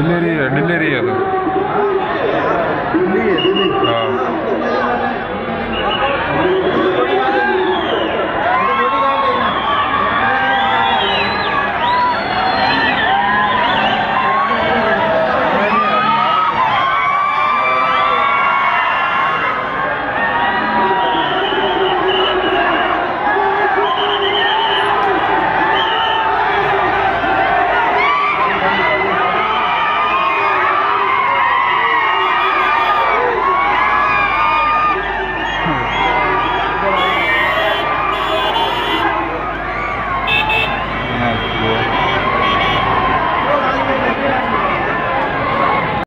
delivery delivery ಅದು